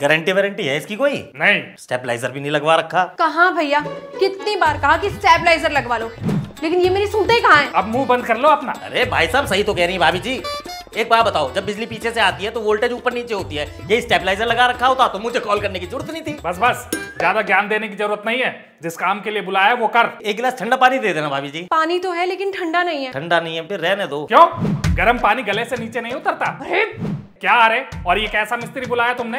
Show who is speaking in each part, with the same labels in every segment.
Speaker 1: Guarantee warranty है इसकी कोई?
Speaker 2: नहीं।
Speaker 1: स्टेबलाइजर भी नहीं लगवा रखा।
Speaker 3: कहा भैया? कितनी बार कहा कि स्टेबलाइजर लगवा लो? लेकिन ये मेरी सुनते ही कहाँ है?
Speaker 2: अब मुँह बंद कर लो अपना।
Speaker 1: अरे भाई साहब सही तो कह रही है भाभी जी। एक बात बताओ जब बिजली पीछे से आती है तो वोल्टेज ऊपर नीचे होती है। ये स्टेबलाइजर लगा रखा होता तो मुझे कॉल करने की ज़रूरत नहीं थी।
Speaker 2: बस बस। ज़्यादा ज्ञान देने की ज़रूरत नहीं है। जिस काम के लिए बुलाया है, वो कर।
Speaker 1: एक गिलास ठंडा पानी दे देना भाभी जी।
Speaker 3: पानी तो है लेकिन ठंडा नहीं है।
Speaker 1: ठंडा नहीं है फिर रहने दो।
Speaker 2: क्यों? गर्म पानी गले से नीचे नहीं उतरता।
Speaker 3: अरे!
Speaker 2: क्या अरे? और ये कैसा मिस्त्री बुलाया तुमने?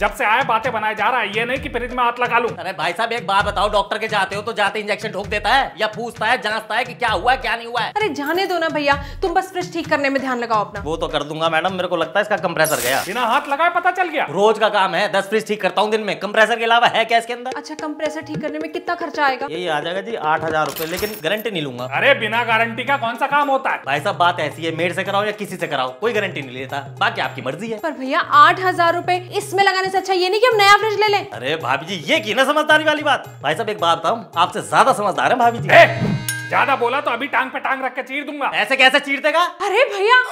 Speaker 2: जब से आया बातें बनाए जा रहा है ये नहीं कि फ्रिज में हाथ लगा लूँ।
Speaker 1: अरे भाई साहब एक बात बताओ डॉक्टर के जाते हो तो जाते इंजेक्शन ठोक देता है या पूछता है जांचता है कि क्या हुआ है क्या नहीं हुआ है?
Speaker 3: अरे जाने दो ना भैया तुम बस फ्रिज ठीक करने में ध्यान लगाओ अपना।
Speaker 1: वो तो कर दूँगा मैडम मेरे को लगता है इसका कंप्रेसर गया।
Speaker 2: बिना हाथ लगाए पता चल गया।
Speaker 1: रोज का काम है दस फ्रिज ठीक करता हूँ दिन में। कंप्रेसर के अलावा है क्या इसके अंदर?
Speaker 3: अच्छा कंप्रेसर ठीक करने में कितना खर्चा आएगा?
Speaker 1: यही आ जाएगा जी आठ हज़ार रुपए लेकिन गारंटी नहीं लूँगा।
Speaker 2: अरे बिना गारंटी का कौन सा काम होता है?
Speaker 1: भाई साहब बात ऐसी है मेड से कराओ या किसी से कराओ कोई गारंटी नहीं लेता बाकी आपकी मर्ज़ी है।
Speaker 3: पर भैया आठ हज़ार रूपए इसमें लगाने से अच्छा ये नहीं कि हम नया फ्रिज ले लें।
Speaker 1: अरे भाभी जी ये की ना समझदारी वाली बात। भाई साहब एक बात बताऊँ आपसे ज़्यादा समझदार है भाभी जी।
Speaker 2: ज़्यादा बोला तो अभी टांग पे टांग रख के चीर दूँगा।
Speaker 1: ऐसे कैसे चीर देगा
Speaker 3: अरे भैया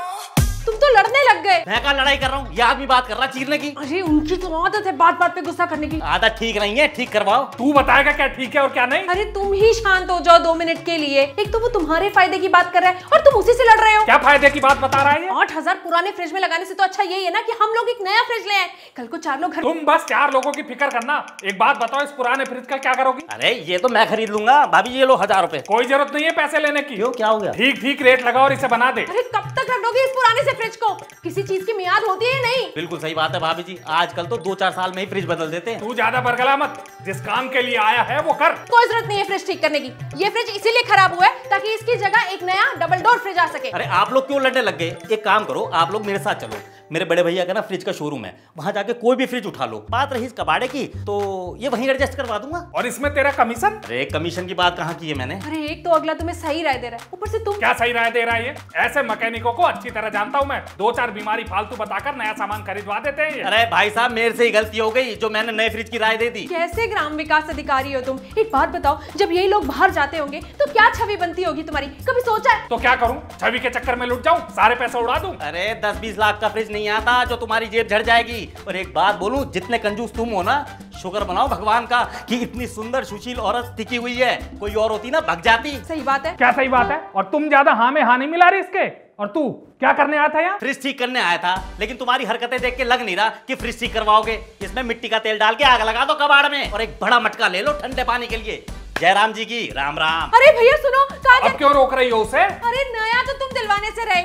Speaker 3: तुम तो लड़ने लग गए।
Speaker 1: मैं कहा लड़ाई कर रहा हूँ? ये आदमी बात कर रहा चीरने की।
Speaker 3: अरे उनकी तो आदत है बात बात पे गुस्सा करने की।
Speaker 1: आदत ठीक नहीं है ठीक करवाओ।
Speaker 2: तू बताएगा क्या ठीक है और क्या नहीं?
Speaker 3: अरे तुम ही शांत हो जाओ दो मिनट के लिए। एक तो वो तुम्हारे फ़ायदे की बात कर रहा है और तुम उसी से लड़ रहे हो।
Speaker 2: क्या फ़ायदे की बात बता रहा है
Speaker 3: आठ हज़ार पुराने फ्रिज में लगाने से तो अच्छा यही है ना कि हम लोग एक नया फ्रिज ले आए। कल को चार लोग
Speaker 2: तुम बस चार लोगों की फ़िक्र करना। एक बात बताओ इस पुराने फ्रिज का क्या करोगी?
Speaker 1: अरे ये तो मैं खरीद लूँगा। भाभी ये लो हज़ार रूपए।
Speaker 2: कोई ज़रूरत नहीं है पैसे लेने की।
Speaker 1: क्यों? क्या हो गया?
Speaker 2: ठीक ठीक रेट लगाओ और इसे बना दे।
Speaker 3: अरे कब तक रख दोगे इस पुराने से? फ्रिज को? किसी चीज़ की मियाद होती है नहीं?
Speaker 1: बिल्कुल सही बात है भाभी जी। आजकल तो दो चार साल में ही फ्रिज बदल देते हैं।
Speaker 2: तू ज़्यादा बरगला मत। जिस काम के लिए आया है वो कर।
Speaker 3: कोई ज़रूरत नहीं है फ्रिज ठीक करने की। ये फ्रिज इसीलिए खराब हुआ है ताकि इसकी जगह एक नया डबल डोर फ्रिज आ सके।
Speaker 1: अरे आप लोग क्यों लड़ने लग गए? एक काम करो आप लोग मेरे साथ चलो। मेरे बड़े भैया का ना फ्रिज का शोरूम है। वहाँ जाके कोई भी फ्रिज उठा लो। बात रही इस कबाड़े की तो ये वहीं एडजस्ट करवा दूँगा।
Speaker 2: और इसमें तेरा कमीशन
Speaker 1: अरे कमीशन की बात कहाँ की है मैंने?
Speaker 3: अरे एक तो अगला तुम्हें सही राय दे रहा है। ऊपर से तुम
Speaker 2: क्या सही राय दे रहा है ये? ऐसे मैकेनिकों को अच्छी तरह जानता हूँ मैं। दो चार बीमारी फालतू बताकर नया सामान खरीदवा देते हैं
Speaker 1: अरे भाई साहब मेरे से ही गलती हो गई जो मैंने नए फ्रिज की राय दे दी।
Speaker 3: कैसे ग्राम विकास अधिकारी हो तुम? एक बात बताओ जब यही लोग बाहर जाते होंगे तो क्या छवि बनती होगी तुम्हारी? कभी सोचा है?
Speaker 2: तो क्या करूँ? छवि के चक्कर में लुट जाऊँ? सारे पैसे उड़ा दूँ?
Speaker 1: अरे दस बीस लाख का फ्रिज नहीं आता जो तुम्हारी जेब झड़ जाएगी। और एक बात बोलूँ जितने कंजूस तुम हो ना शुक्र बनाओ भगवान का कि इतनी सुंदर सुशील औरत टिकी हुई है। कोई और होती ना भग जाती।
Speaker 3: सही बात है।
Speaker 2: क्या सही बात है? और तुम ज़्यादा हाँ में हाँ नहीं मिला रही इसके? और तू क्या करने आया था यहाँ?
Speaker 1: फ्रिज ठीक करने आया था लेकिन तुम्हारी हरकतें देख के लग नहीं रहा कि फ्रिज ठीक करवाओगे। इसमें मिट्टी का तेल डाल के आग लगा दो कबाड़ में। और एक बड़ा मटका ले लो ठंडे पानी के लिए। जयराम जी की राम राम।
Speaker 3: अरे भैया सुनो
Speaker 2: अब क्यों रोक रही हो उसे?
Speaker 3: अरे नया तो तुम दिलवाने से रहे।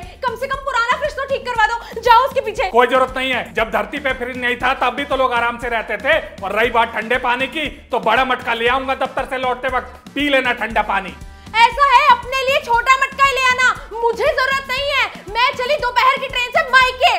Speaker 3: जाओ उसके पीछे।
Speaker 2: कोई ज़रूरत नहीं है। जब धरती पे फ्रिज नहीं था तब भी तो लोग आराम से रहते थे। और रही बात ठंडे पानी की तो बड़ा मटका ले आऊँगा दफ्तर से लौटते वक्त। पी लेना ठंडा पानी।
Speaker 3: ऐसा है अपने लिए छोटा मटका ही ले आना। मुझे ज़रूरत नहीं है।
Speaker 4: मैं
Speaker 3: चली दोपहर की ट्रेन
Speaker 4: से
Speaker 3: माइके